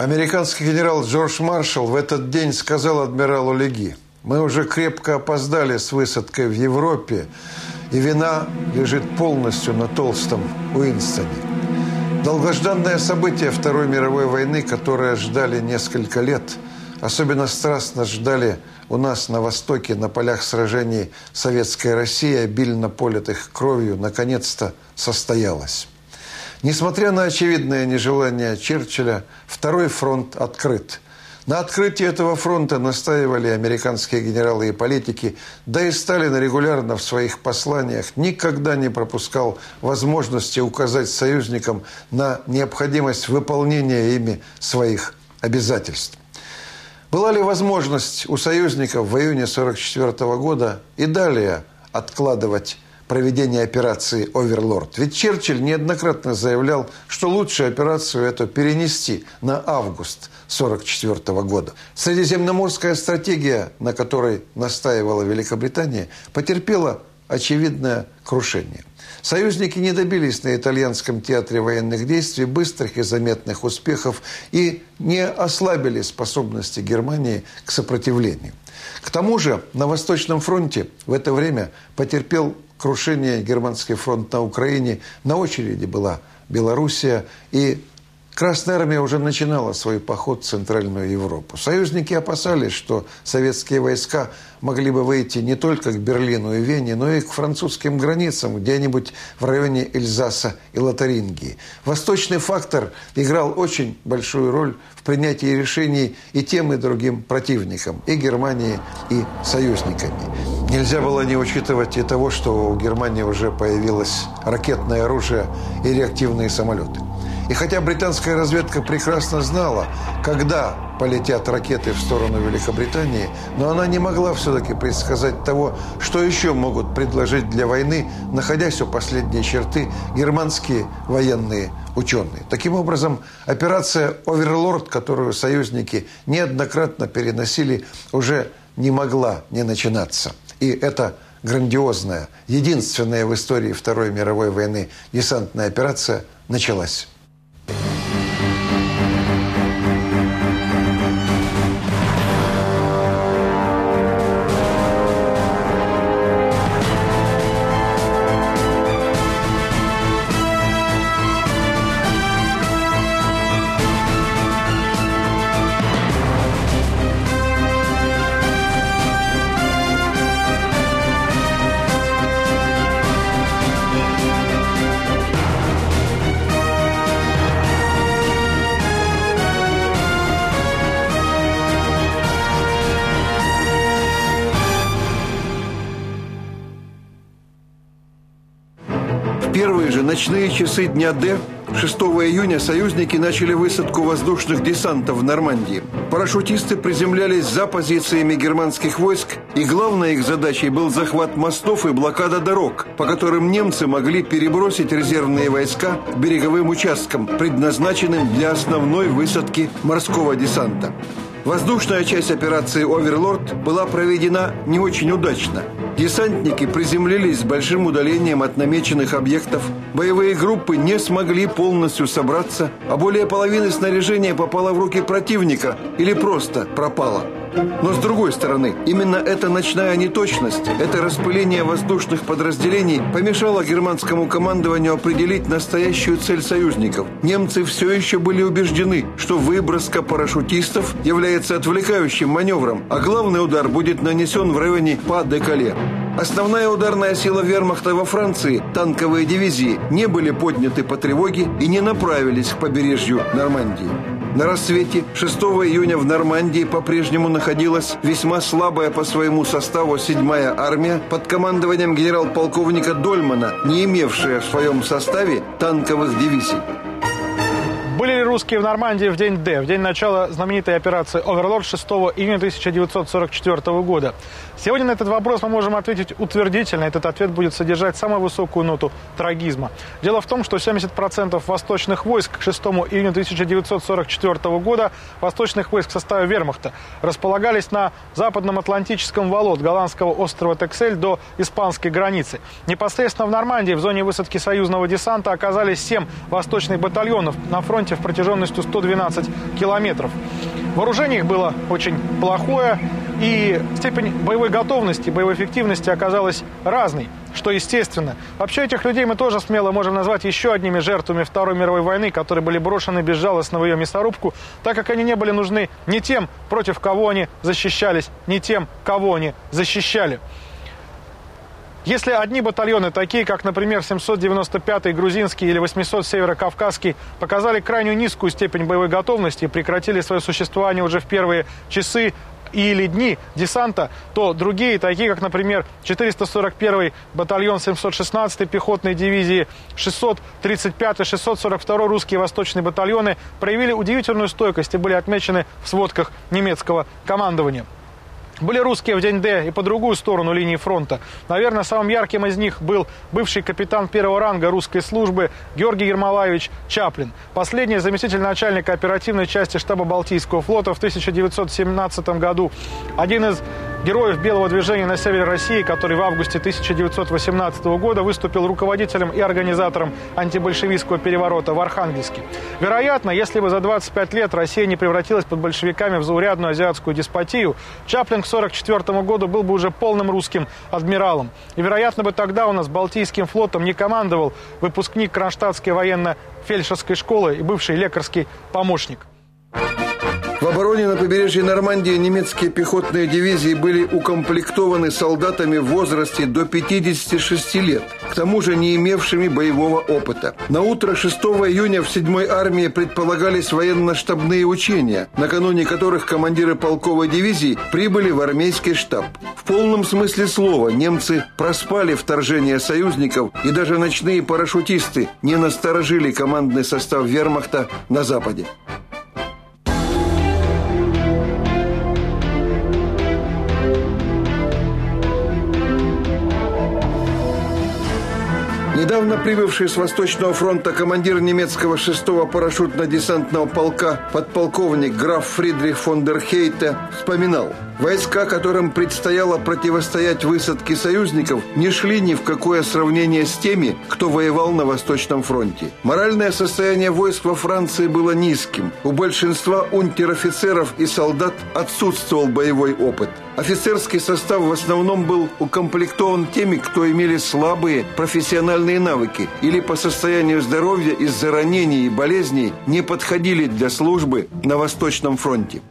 Американский генерал Джордж Маршалл в этот день сказал адмиралу Леги, мы уже крепко опоздали с высадкой в Европе, и вина лежит полностью на толстом Уинстоне. Долгожданное событие Второй мировой войны, которое ждали несколько лет, особенно страстно ждали у нас на Востоке, на полях сражений Советская Россия, обильно политых кровью, наконец-то состоялось. Несмотря на очевидное нежелание Черчилля, второй фронт открыт. На открытии этого фронта настаивали американские генералы и политики, да и Сталин регулярно в своих посланиях никогда не пропускал возможности указать союзникам на необходимость выполнения ими своих обязательств. Была ли возможность у союзников в июне 1944 года и далее откладывать проведения операции «Оверлорд». Ведь Черчилль неоднократно заявлял, что лучше операцию эту перенести на август 1944 года. Средиземноморская стратегия, на которой настаивала Великобритания, потерпела очевидное крушение. Союзники не добились на итальянском театре военных действий быстрых и заметных успехов и не ослабили способности Германии к сопротивлению. К тому же на Восточном фронте в это время потерпел крушение Германский фронт на Украине. На очереди была Белоруссия и Красная Армия уже начинала свой поход в Центральную Европу. Союзники опасались, что советские войска могли бы выйти не только к Берлину и Вене, но и к французским границам, где-нибудь в районе Эльзаса и Лотарингии. Восточный фактор играл очень большую роль в принятии решений и тем, и другим противникам, и Германии, и союзниками. Нельзя было не учитывать и того, что у Германии уже появилось ракетное оружие и реактивные самолеты. И хотя британская разведка прекрасно знала, когда полетят ракеты в сторону Великобритании, но она не могла все-таки предсказать того, что еще могут предложить для войны, находясь у последней черты, германские военные ученые. Таким образом, операция «Оверлорд», которую союзники неоднократно переносили, уже не могла не начинаться. И это грандиозная, единственная в истории Второй мировой войны десантная операция началась. Ночные часы дня Д 6 июня союзники начали высадку воздушных десантов в Нормандии. Парашютисты приземлялись за позициями германских войск, и главной их задачей был захват мостов и блокада дорог, по которым немцы могли перебросить резервные войска к береговым участкам, предназначенным для основной высадки морского десанта. Воздушная часть операции «Оверлорд» была проведена не очень удачно. Десантники приземлились с большим удалением от намеченных объектов. Боевые группы не смогли полностью собраться, а более половины снаряжения попало в руки противника или просто пропало. Но с другой стороны, именно эта ночная неточность, это распыление воздушных подразделений помешало германскому командованию определить настоящую цель союзников. Немцы все еще были убеждены, что выброска парашютистов является отвлекающим маневром, а главный удар будет нанесен в районе Па-де-Кале. Основная ударная сила вермахта во Франции, танковые дивизии, не были подняты по тревоге и не направились к побережью Нормандии. На рассвете 6 июня в Нормандии по-прежнему находилась весьма слабая по своему составу 7-я армия под командованием генерал-полковника Дольмана, не имевшая в своем составе танковых дивизий. Были ли русские в Нормандии в день Д, в день начала знаменитой операции «Оверлорд» 6 июня 1944 года? Сегодня на этот вопрос мы можем ответить утвердительно. Этот ответ будет содержать самую высокую ноту трагизма. Дело в том, что 70% восточных войск к 6 июня 1944 года, восточных войск в составе вермахта, располагались на западном Атлантическом валу от голландского острова Тексель до испанской границы. Непосредственно в Нормандии в зоне высадки союзного десанта оказались 7 восточных батальонов. На фронте фронте в протяженностью 112 километров. Вооружение их было очень плохое, и степень боевой готовности, боевой эффективности оказалась разной, что естественно. Вообще этих людей мы тоже смело можем назвать еще одними жертвами Второй мировой войны, которые были брошены безжалостно в ее мясорубку, так как они не были нужны ни тем, против кого они защищались, ни тем, кого они защищали. Если одни батальоны, такие как, например, 795-й грузинский или 800 северокавказский, показали крайнюю низкую степень боевой готовности и прекратили свое существование уже в первые часы или дни десанта, то другие, такие как, например, 441-й батальон 716-й пехотной дивизии, 635-й, 642-й русские восточные батальоны проявили удивительную стойкость и были отмечены в сводках немецкого командования. Были русские в день Д и по другую сторону линии фронта. Наверное, самым ярким из них был бывший капитан первого ранга русской службы Георгий Ермолаевич Чаплин. Последний заместитель начальника оперативной части штаба Балтийского флота в 1917 году. Один из героев белого движения на севере России, который в августе 1918 года выступил руководителем и организатором антибольшевистского переворота в Архангельске. Вероятно, если бы за 25 лет Россия не превратилась под большевиками в заурядную азиатскую деспотию, Чаплин к 1944 году был бы уже полным русским адмиралом. И, вероятно, бы тогда у нас Балтийским флотом не командовал выпускник Кронштадтской военно-фельдшерской школы и бывший лекарский помощник. В обороне на побережье Нормандии немецкие пехотные дивизии были укомплектованы солдатами в возрасте до 56 лет, к тому же не имевшими боевого опыта. На утро 6 июня в 7-й армии предполагались военно-штабные учения, накануне которых командиры полковой дивизии прибыли в армейский штаб. В полном смысле слова немцы проспали вторжение союзников, и даже ночные парашютисты не насторожили командный состав вермахта на Западе. Недавно прибывший с Восточного фронта командир немецкого 6-го парашютно-десантного полка подполковник граф Фридрих фон дер Хейте вспоминал, войска, которым предстояло противостоять высадке союзников, не шли ни в какое сравнение с теми, кто воевал на Восточном фронте. Моральное состояние войск во Франции было низким. У большинства унтер-офицеров и солдат отсутствовал боевой опыт. Офицерский состав в основном был укомплектован теми, кто имели слабые профессиональные навыки или по состоянию здоровья из-за ранений и болезней не подходили для службы на Восточном фронте.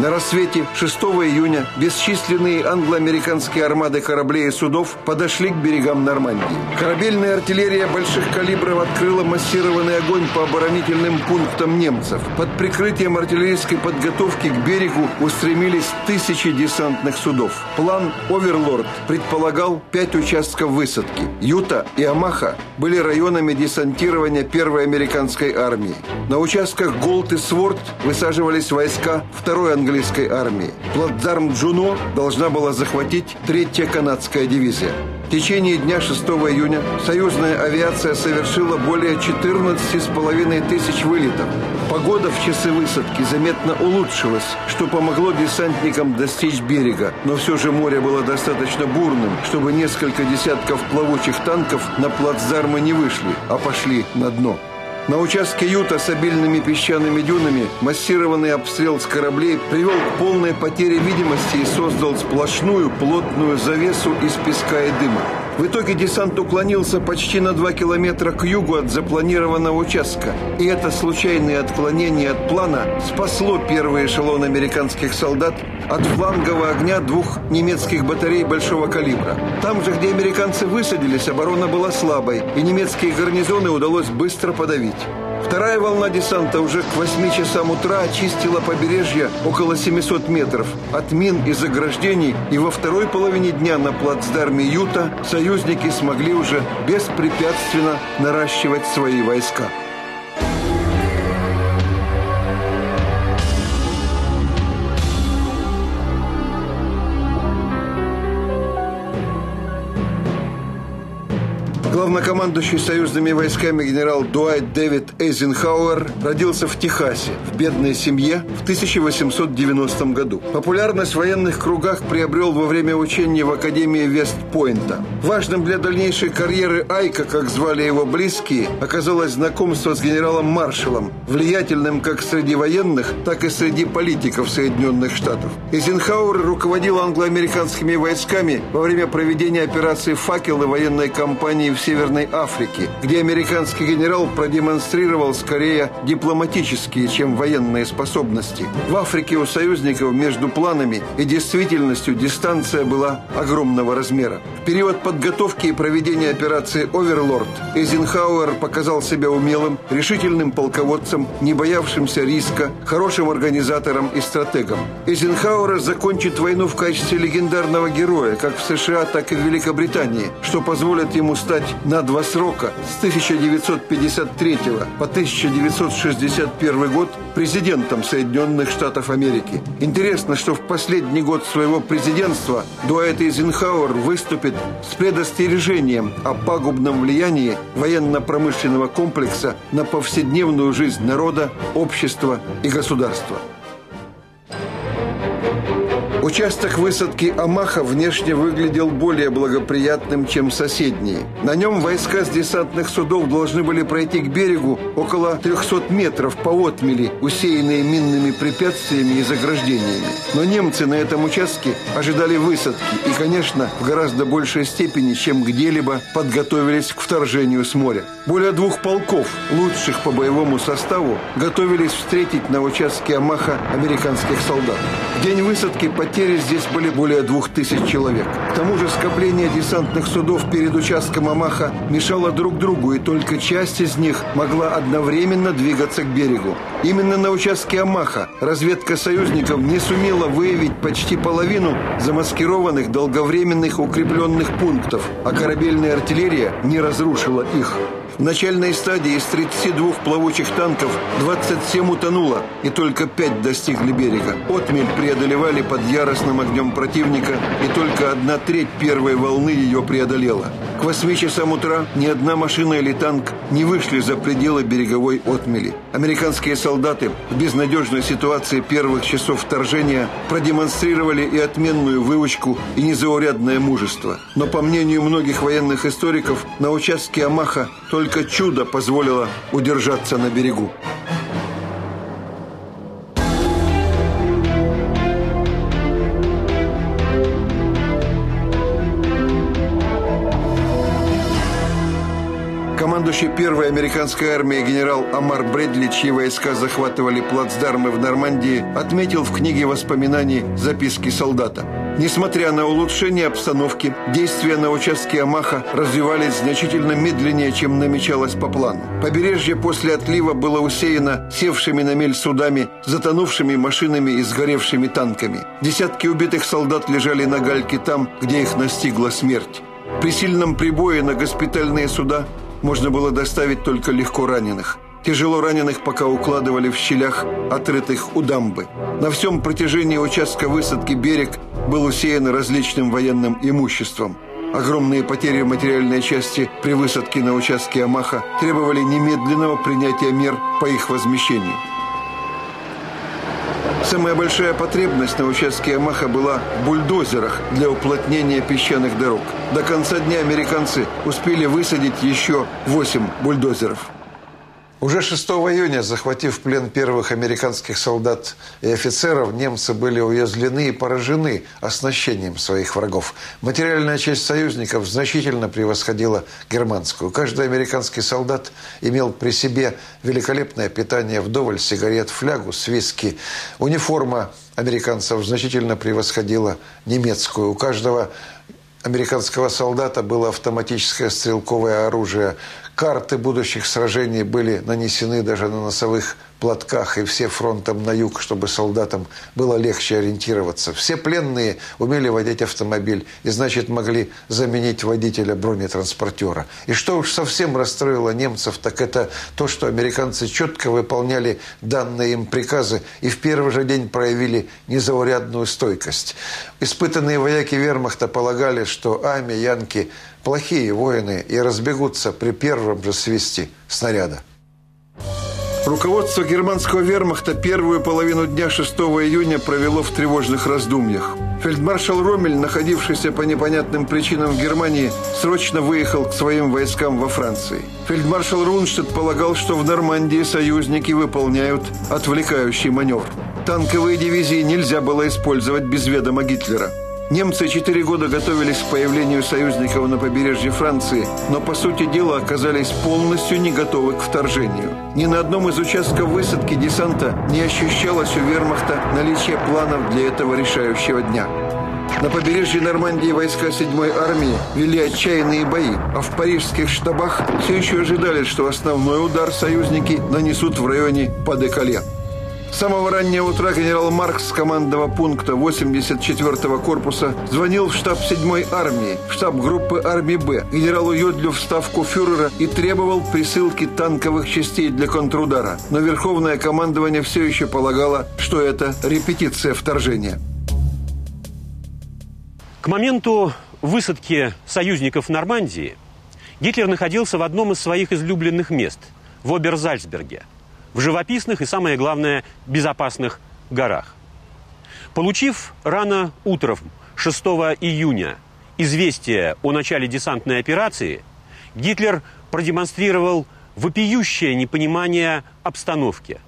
На рассвете 6 июня бесчисленные англо-американские армады кораблей и судов подошли к берегам Нормандии. Корабельная артиллерия больших калибров открыла массированный огонь по оборонительным пунктам немцев. Под прикрытием артиллерийской подготовки к берегу устремились тысячи десантных судов. План «Оверлорд» предполагал пять участков высадки. Юта и Амаха были районами десантирования первой американской армии. На участках Голд и Суорд высаживались войска второй английской армии. Плацдарм Джуно должна была захватить третья канадская дивизия. В течение дня 6 июня союзная авиация совершила более 14,5 тысяч вылетов. Погода в часы высадки заметно улучшилась, что помогло десантникам достичь берега. Но все же море было достаточно бурным, чтобы несколько десятков плавучих танков на плацдармы не вышли, а пошли на дно. На участке Юта с обильными песчаными дюнами массированный обстрел с кораблей привел к полной потере видимости и создал сплошную плотную завесу из песка и дыма. В итоге десант уклонился почти на 2 километра к югу от запланированного участка. И это случайное отклонение от плана спасло первый эшелон американских солдат от флангового огня двух немецких батарей большого калибра. Там же, где американцы высадились, оборона была слабой, и немецкие гарнизоны удалось быстро подавить. Вторая волна десанта уже к 8 часам утра очистила побережье около 700 метров от мин и заграждений, и во второй половине дня на плацдарме Юта союзники смогли уже беспрепятственно наращивать свои войска. Главнокомандующий союзными войсками генерал Дуайт Дэвид Эйзенхауэр родился в Техасе в бедной семье в 1890 году. Популярность в военных кругах приобрел во время учения в Академии Вестпойнта. Важным для дальнейшей карьеры Айка, как звали его близкие, оказалось знакомство с генералом Маршалом, влиятельным как среди военных, так и среди политиков Соединенных Штатов. Эйзенхауэр руководил англо-американскими войсками во время проведения операции «Факел» и военной кампании в Северной Африке, где американский генерал продемонстрировал скорее дипломатические, чем военные способности. В Африке у союзников между планами и действительностью дистанция была огромного размера. В период подготовки и проведения операции «Оверлорд» Эйзенхауэр показал себя умелым, решительным полководцем, не боявшимся риска, хорошим организатором и стратегом. Эйзенхауэр закончит войну в качестве легендарного героя, как в США, так и в Великобритании, что позволит ему стать на два срока с 1953 по 1961 год президентом Соединенных Штатов Америки. Интересно, что в последний год своего президентства Дуайт Эйзенхауэр выступит с предостережением о пагубном влиянии военно-промышленного комплекса на повседневную жизнь народа, общества и государства. Участок высадки Амаха внешне выглядел более благоприятным, чем соседние. На нем войска с десантных судов должны были пройти к берегу около 300 метров по отмели, усеянные минными препятствиями и заграждениями. Но немцы на этом участке ожидали высадки и, конечно, в гораздо большей степени, чем где-либо подготовились к вторжению с моря. Более двух полков, лучших по боевому составу, готовились встретить на участке Амаха американских солдат. В день высадки потери потери здесь были более двух тысяч человек. К тому же скопление десантных судов перед участком Амаха мешало друг другу, и только часть из них могла одновременно двигаться к берегу. Именно на участке Амаха разведка союзников не сумела выявить почти половину замаскированных долговременных укрепленных пунктов, а корабельная артиллерия не разрушила их. В начальной стадии из 32 плавучих танков 27 утонуло, и только 5 достигли берега. Отмель преодолевали под яростным огнем противника, и только одна треть первой волны ее преодолела. К 8 часам утра ни одна машина или танк не вышли за пределы береговой отмели. Американские солдаты в безнадежной ситуации первых часов вторжения продемонстрировали и отменную выучку, и незаурядное мужество. Но по мнению многих военных историков, на участке Амаха только чудо позволило удержаться на берегу. Командующий первой американской армией генерал Амар Брэдли, чьи войска захватывали плацдармы в Нормандии, отметил в книге воспоминаний записки солдата. Несмотря на улучшение обстановки, действия на участке Амаха развивались значительно медленнее, чем намечалось по плану. Побережье после отлива было усеяно севшими на мель судами, затонувшими машинами и сгоревшими танками. Десятки убитых солдат лежали на гальке там, где их настигла смерть. При сильном прибое на госпитальные суда можно было доставить только легко раненых. Тяжело раненых пока укладывали в щелях, отрытых у дамбы. На всем протяжении участка высадки берег был усеян различным военным имуществом. Огромные потери в материальной части при высадке на участке Амаха требовали немедленного принятия мер по их возмещению. Самая большая потребность на участке Ямаха была в бульдозерах для уплотнения песчаных дорог. До конца дня американцы успели высадить еще 8 бульдозеров. Уже 6 июня, захватив в плен первых американских солдат и офицеров, немцы были уязвлены и поражены оснащением своих врагов. Материальная часть союзников значительно превосходила германскую. Каждый американский солдат имел при себе великолепное питание вдоволь, сигарет, флягу с виски. Униформа американцев значительно превосходила немецкую. У каждого американского солдата было автоматическое стрелковое оружие Карты будущих сражений были нанесены даже на носовых платках и все фронтом на юг, чтобы солдатам было легче ориентироваться. Все пленные умели водить автомобиль и, значит, могли заменить водителя бронетранспортера. И что уж совсем расстроило немцев, так это то, что американцы четко выполняли данные им приказы и в первый же день проявили незаурядную стойкость. Испытанные вояки вермахта полагали, что Ами, Янки плохие воины и разбегутся при первом же свисте снаряда. Руководство германского вермахта первую половину дня 6 июня провело в тревожных раздумьях. Фельдмаршал Ромель, находившийся по непонятным причинам в Германии, срочно выехал к своим войскам во Франции. Фельдмаршал Рунштадт полагал, что в Нормандии союзники выполняют отвлекающий маневр. Танковые дивизии нельзя было использовать без ведома Гитлера. Немцы четыре года готовились к появлению союзников на побережье Франции, но, по сути дела, оказались полностью не готовы к вторжению. Ни на одном из участков высадки десанта не ощущалось у вермахта наличие планов для этого решающего дня. На побережье Нормандии войска 7-й армии вели отчаянные бои, а в парижских штабах все еще ожидали, что основной удар союзники нанесут в районе Падекале. С самого раннего утра генерал Маркс с командного пункта 84-го корпуса звонил в штаб 7-й армии, в штаб группы армии «Б», генералу Йодлю в ставку фюрера и требовал присылки танковых частей для контрудара. Но Верховное командование все еще полагало, что это репетиция вторжения. К моменту высадки союзников в Нормандии Гитлер находился в одном из своих излюбленных мест – в Оберзальцберге – в живописных и, самое главное, безопасных горах. Получив рано утром 6 июня известие о начале десантной операции, Гитлер продемонстрировал вопиющее непонимание обстановки,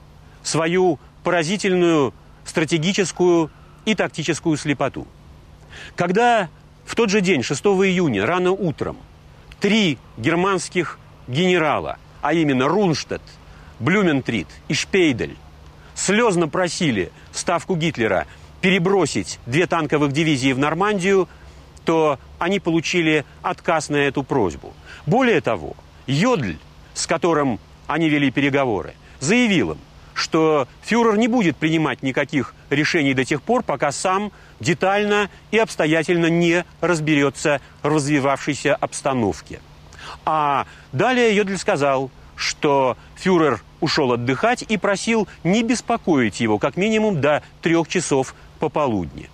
свою поразительную стратегическую и тактическую слепоту. Когда в тот же день, 6 июня, рано утром, три германских генерала, а именно Рунштадт, Блюментрит и Шпейдель слезно просили ставку Гитлера перебросить две танковых дивизии в Нормандию, то они получили отказ на эту просьбу. Более того, Йодль, с которым они вели переговоры, заявил им, что фюрер не будет принимать никаких решений до тех пор, пока сам детально и обстоятельно не разберется в развивавшейся обстановке. А далее Йодль сказал, что фюрер ушел отдыхать и просил не беспокоить его как минимум до трех часов пополудни.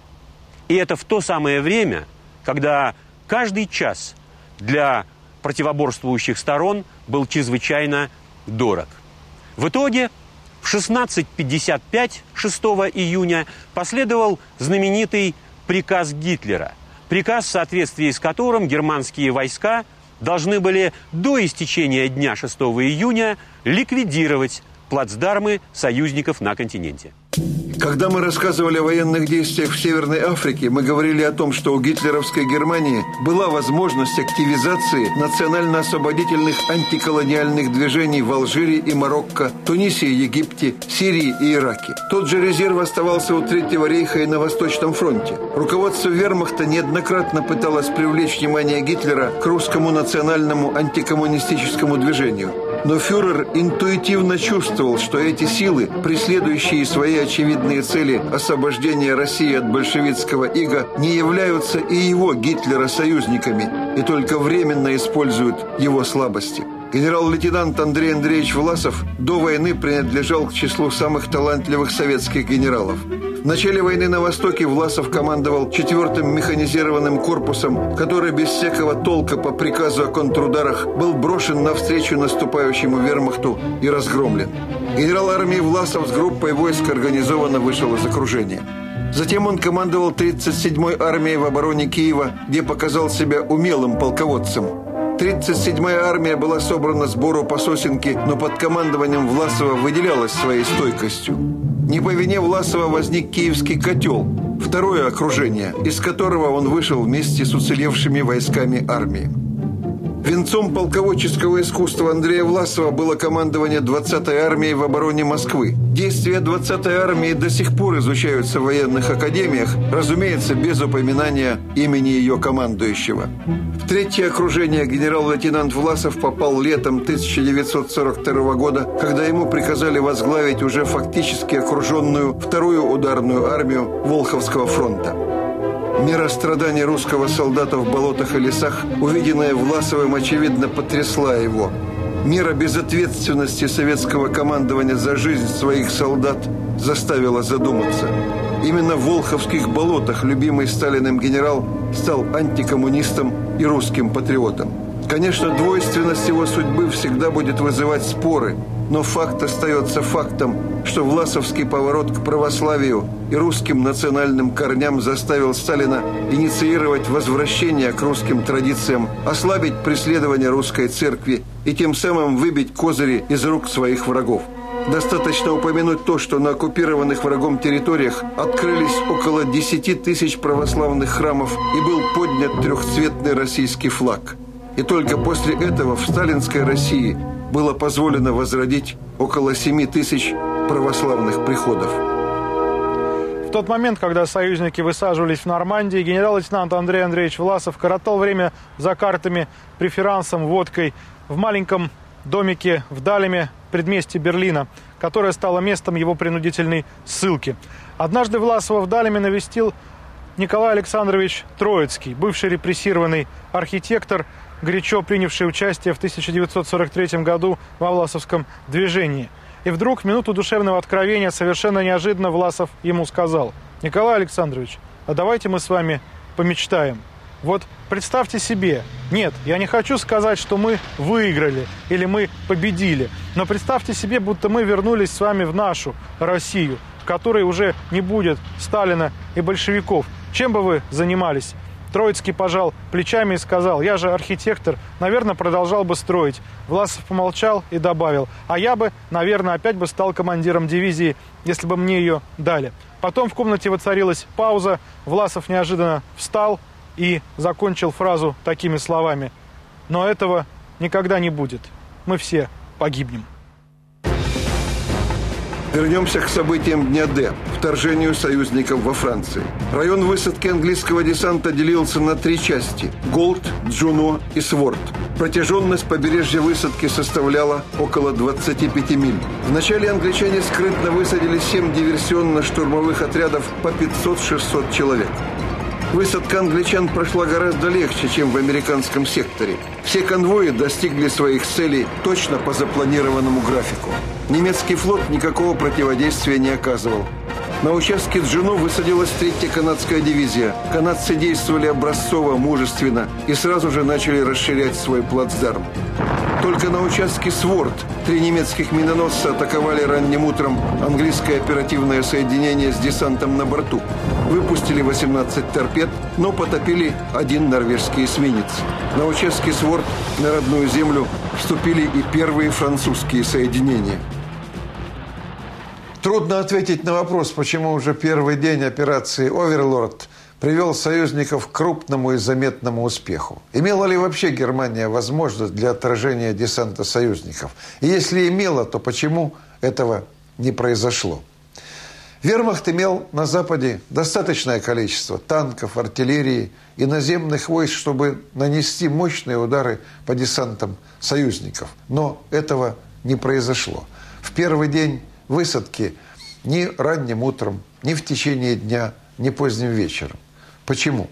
И это в то самое время, когда каждый час для противоборствующих сторон был чрезвычайно дорог. В итоге в 16.55 6 июня последовал знаменитый приказ Гитлера. Приказ, в соответствии с которым германские войска – должны были до истечения дня 6 июня ликвидировать плацдармы союзников на континенте. Когда мы рассказывали о военных действиях в Северной Африке, мы говорили о том, что у гитлеровской Германии была возможность активизации национально-освободительных антиколониальных движений в Алжире и Марокко, Тунисе, Египте, Сирии и Ираке. Тот же резерв оставался у Третьего рейха и на Восточном фронте. Руководство вермахта неоднократно пыталось привлечь внимание Гитлера к русскому национальному антикоммунистическому движению. Но фюрер интуитивно чувствовал, что эти силы, преследующие свои очевидные цели освобождения России от большевистского ига, не являются и его Гитлера союзниками и только временно используют его слабости. Генерал-лейтенант Андрей Андреевич Власов до войны принадлежал к числу самых талантливых советских генералов. В начале войны на Востоке Власов командовал четвертым механизированным корпусом, который без всякого толка по приказу о контрударах был брошен навстречу наступающему вермахту и разгромлен. Генерал армии Власов с группой войск организованно вышел из окружения. Затем он командовал 37-й армией в обороне Киева, где показал себя умелым полководцем. 37-я армия была собрана сбору по сосенке, но под командованием Власова выделялась своей стойкостью. Не по вине Власова возник киевский котел, второе окружение, из которого он вышел вместе с уцелевшими войсками армии. Венцом полководческого искусства Андрея Власова было командование 20-й армией в обороне Москвы. Действия 20-й армии до сих пор изучаются в военных академиях, разумеется, без упоминания имени ее командующего. В третье окружение генерал-лейтенант Власов попал летом 1942 года, когда ему приказали возглавить уже фактически окруженную вторую ударную армию Волховского фронта. Мера страданий русского солдата в болотах и лесах, увиденная Власовым, очевидно, потрясла его. Мера безответственности советского командования за жизнь своих солдат заставила задуматься. Именно в Волховских болотах любимый Сталиным генерал стал антикоммунистом и русским патриотом. Конечно, двойственность его судьбы всегда будет вызывать споры, но факт остается фактом, что власовский поворот к православию и русским национальным корням заставил Сталина инициировать возвращение к русским традициям, ослабить преследование русской церкви и тем самым выбить козыри из рук своих врагов. Достаточно упомянуть то, что на оккупированных врагом территориях открылись около 10 тысяч православных храмов и был поднят трехцветный российский флаг. И только после этого в сталинской России было позволено возродить около 7 тысяч православных приходов. В тот момент, когда союзники высаживались в Нормандии, генерал-лейтенант Андрей Андреевич Власов коротал время за картами, преферансом, водкой в маленьком домике в Далеме, предместе Берлина, которое стало местом его принудительной ссылки. Однажды Власова в Далеме навестил Николай Александрович Троицкий, бывший репрессированный архитектор, горячо принявший участие в 1943 году во Власовском движении. И вдруг, минуту душевного откровения, совершенно неожиданно Власов ему сказал, «Николай Александрович, а давайте мы с вами помечтаем». Вот представьте себе, нет, я не хочу сказать, что мы выиграли или мы победили, но представьте себе, будто мы вернулись с вами в нашу Россию, в которой уже не будет Сталина и большевиков. Чем бы вы занимались? Троицкий пожал плечами и сказал, я же архитектор, наверное, продолжал бы строить. Власов помолчал и добавил, а я бы, наверное, опять бы стал командиром дивизии, если бы мне ее дали. Потом в комнате воцарилась пауза, Власов неожиданно встал, и закончил фразу такими словами. Но этого никогда не будет. Мы все погибнем. Вернемся к событиям дня Д, вторжению союзников во Франции. Район высадки английского десанта делился на три части – Голд, Джуно и Сворд. Протяженность побережья высадки составляла около 25 миль. Вначале англичане скрытно высадили 7 диверсионно-штурмовых отрядов по 500-600 человек. Высадка англичан прошла гораздо легче, чем в американском секторе. Все конвои достигли своих целей точно по запланированному графику. Немецкий флот никакого противодействия не оказывал. На участке Джуно высадилась третья канадская дивизия. Канадцы действовали образцово, мужественно и сразу же начали расширять свой плацдарм. Только на участке Сворд три немецких миноносца атаковали ранним утром английское оперативное соединение с десантом на борту. Выпустили 18 торпед, но потопили один норвежский эсминец. На участке Сворд на родную землю вступили и первые французские соединения. Трудно ответить на вопрос, почему уже первый день операции «Оверлорд» привел союзников к крупному и заметному успеху. Имела ли вообще Германия возможность для отражения десанта союзников? И если имела, то почему этого не произошло? Вермахт имел на Западе достаточное количество танков, артиллерии и наземных войск, чтобы нанести мощные удары по десантам союзников. Но этого не произошло. В первый день высадки ни ранним утром, ни в течение дня, ни поздним вечером. Почему?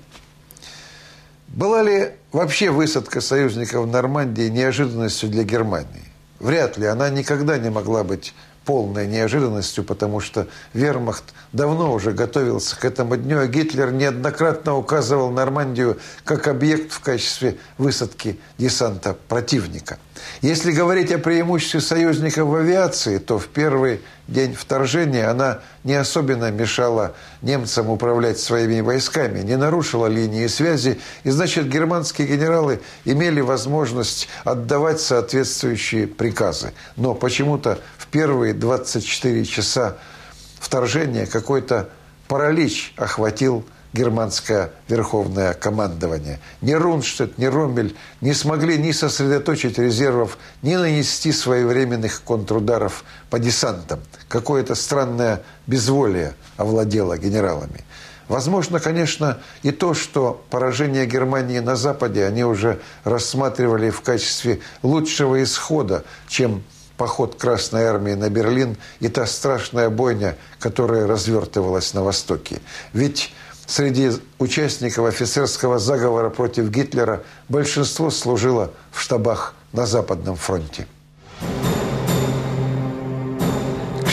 Была ли вообще высадка союзников в Нормандии неожиданностью для Германии? Вряд ли. Она никогда не могла быть полной неожиданностью, потому что вермахт давно уже готовился к этому дню, а Гитлер неоднократно указывал Нормандию как объект в качестве высадки десанта противника. Если говорить о преимуществе союзников в авиации, то в первый день вторжения она не особенно мешала немцам управлять своими войсками, не нарушила линии связи, и значит германские генералы имели возможность отдавать соответствующие приказы. Но почему-то в первые 24 часа вторжения какой-то паралич охватил германское верховное командование. Ни Рунштадт, ни Роммель не смогли ни сосредоточить резервов, ни нанести своевременных контрударов по десантам. Какое-то странное безволие овладело генералами. Возможно, конечно, и то, что поражение Германии на Западе они уже рассматривали в качестве лучшего исхода, чем поход Красной Армии на Берлин и та страшная бойня, которая развертывалась на Востоке. Ведь Среди участников офицерского заговора против Гитлера большинство служило в штабах на Западном фронте.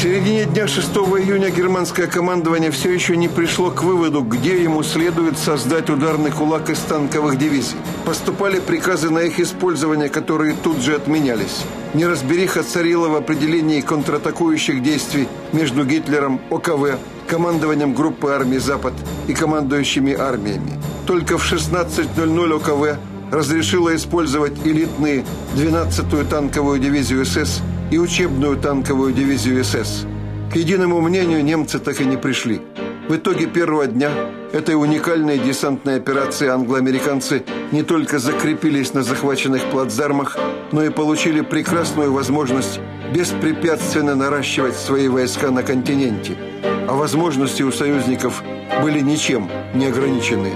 Середине дня 6 июня германское командование все еще не пришло к выводу, где ему следует создать ударный кулак из танковых дивизий. Поступали приказы на их использование, которые тут же отменялись. Неразбериха царила в определении контратакующих действий между Гитлером, ОКВ, командованием группы армий «Запад» и командующими армиями. Только в 16.00 ОКВ разрешила использовать элитные 12-ю танковую дивизию СС и учебную танковую дивизию СС. К единому мнению немцы так и не пришли. В итоге первого дня этой уникальной десантной операции англоамериканцы не только закрепились на захваченных плацдармах, но и получили прекрасную возможность беспрепятственно наращивать свои войска на континенте. А возможности у союзников были ничем не ограничены.